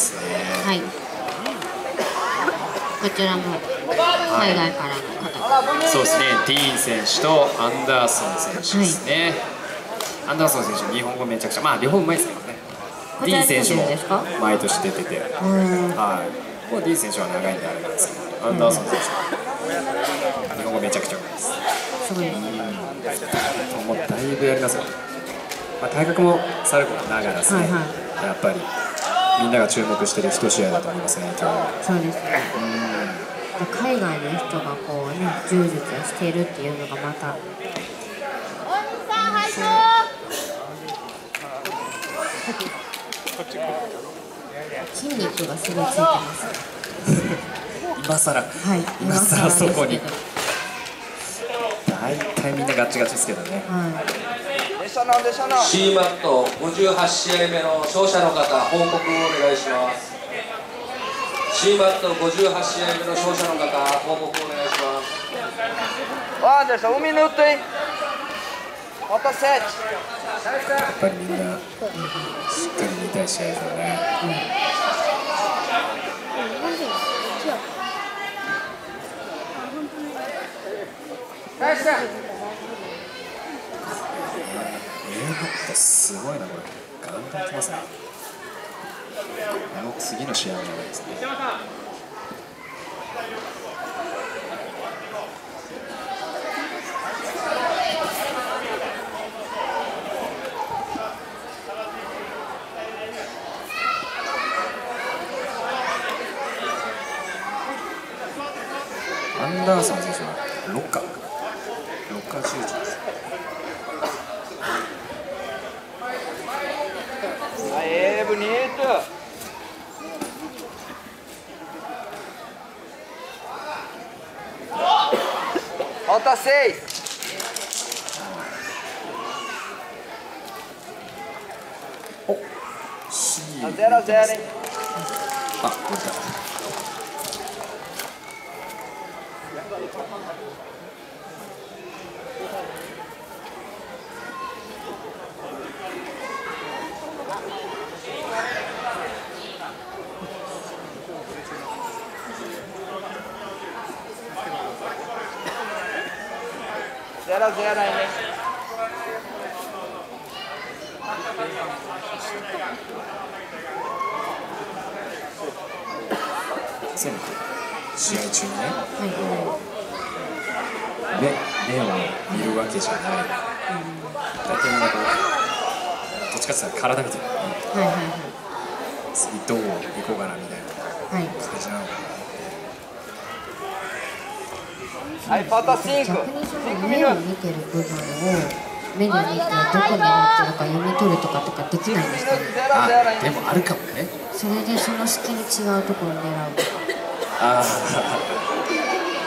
ですね。はい。こちらも海外からの方。そうですね。ディーン選手とアンダーソン選手ですね、アンダーソン選手日本語めちゃくちゃまあ両方うまいですけどね。ディーン選手も毎年出てて。はい。もうディーン選手は長いんであれなんですけどアンダーソン選手は日本語めちゃくちゃうまいです。すごいもうだいぶやりますよ、まあ、体格もさることながらですね、はいはい、やっぱりみんなが注目してる一試合だと思い。ますね今日はそうですね海外の人がこうね柔術をしているっていうのがまた筋肉がすごいついてます今更はい今更そこに大体みんなガチガチですけどね、はい、C マット58試合目の勝者の方報告をお願いします。C マット58試合目の勝者の方報告お願いします。アンデルソン海の打ってまたセットやっぱりみんなしっかり見たい試合ですよね、ナイスすごいなこれ。頑張ってますねあの次の試合もですねアンダーソン選手はロッカー。ロッカー手術 bonito! Falta seis. Oh. A zero a zero, hein? Ah, puta. ゼロゼロね。せめて試合中にね、目目を見るわけじゃない、大体みんなこうどっちかっていうと体見てる、はいはいはい、次どう行こうかなみたいな感じなのかな、はい、falta 5. 目を見てる部分を目で見てどこになってるか読み取るとかとかできないんですかねあでもあるかもね。それでその隙に違うところを狙う。とかああ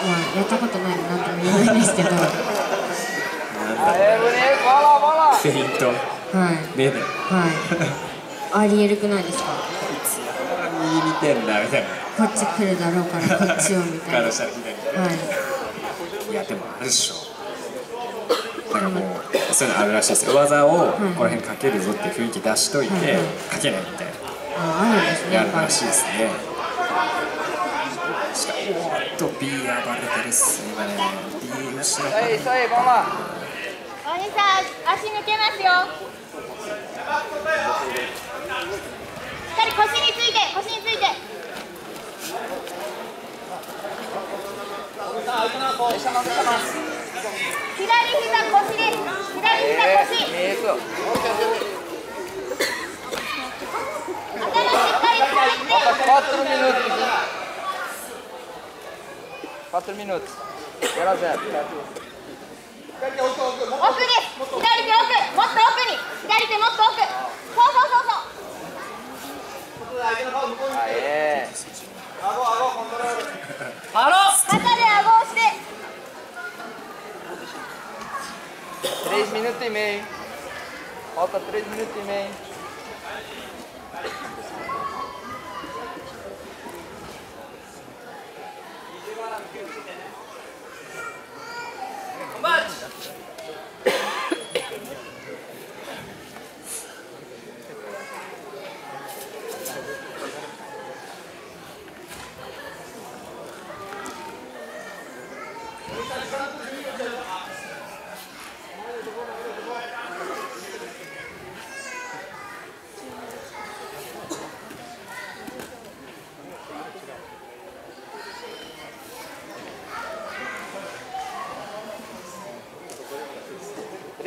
まあやったことないのなんとも言えないんですけど。なんだフェイントはい。目ではい。ありえるくないですか？右見てんだみたいな。こっち来るだろうからこっちをみたいな。はいいやでもあるでしょ。なんかもうそういうのあるらしいですよ。技をこの辺かけるぞって雰囲気出しといて、かけないみたいな。ああるんですね。あるらしいですね。しかもおっと B 暴れてるっす今ね B 後ろからはいはいママお兄さん足抜けますよ。しっかり腰について腰について左膝腰です左膝腰、えー、頭しっかり使って4 minutos 4 minutos 0 a 0奥です左手奥もっと奥に左手もっと奥そうそうそうそうあえー顎顎コントロール肩で顎をして3 minutos e meio falta 3 minutos e meio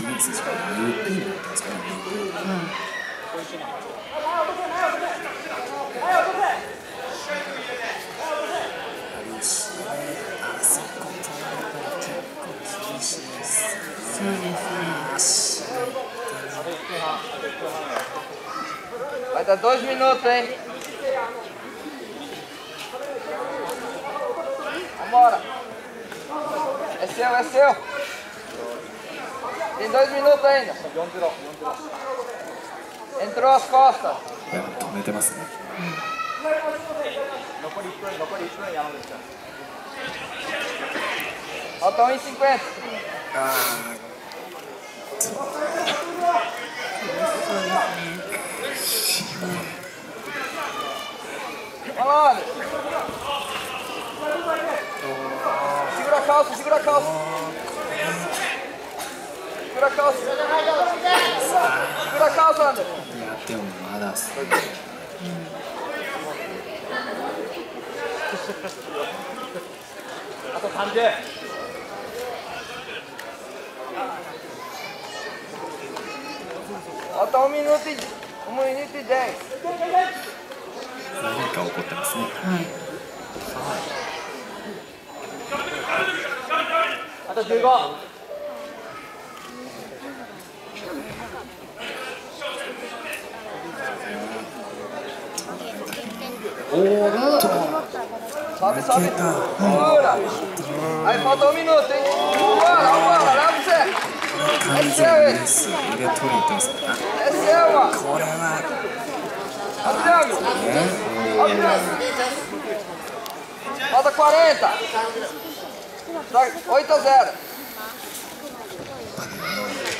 構厳しいですそうですね Vai dar dois minutos, hein? Vambora. É seu, é seu. Tem dois minutos ainda. Entrou as costas. いや止めてますね Falta 1,50. あ Vamos lá, Anderson. Segura a calça, segura a calça. あと30あとおみてで。す何か起こってますね、はい、あと15 Sobe, sobe. Segura. Aí falta um minuto, hein? Vambora, vambora, leva pra você. 完全にです腕取りに行ってますね É seu, ó. これは Ó o triângulo. ね Ó o triângulo. Falta 40. Tá 8 a 0.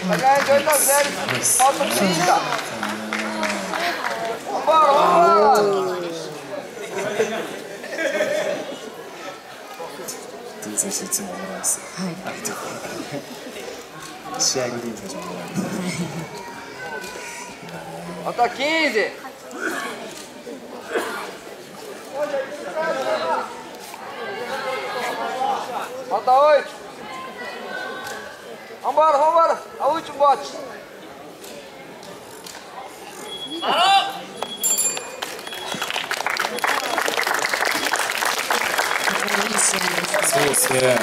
Tá ganhando de 8 a 0. Falta 30. Vambora, vambora. ディーン選手いつも思いますはいありがとう試合にディーン選手も思います。Falta 15. Falta 8. Vambora, vambora. A último bote. して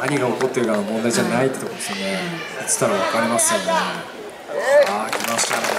何が起こってるかの問題じゃないってとこですよね。いてたら分かりますよね。ああ来ましたね。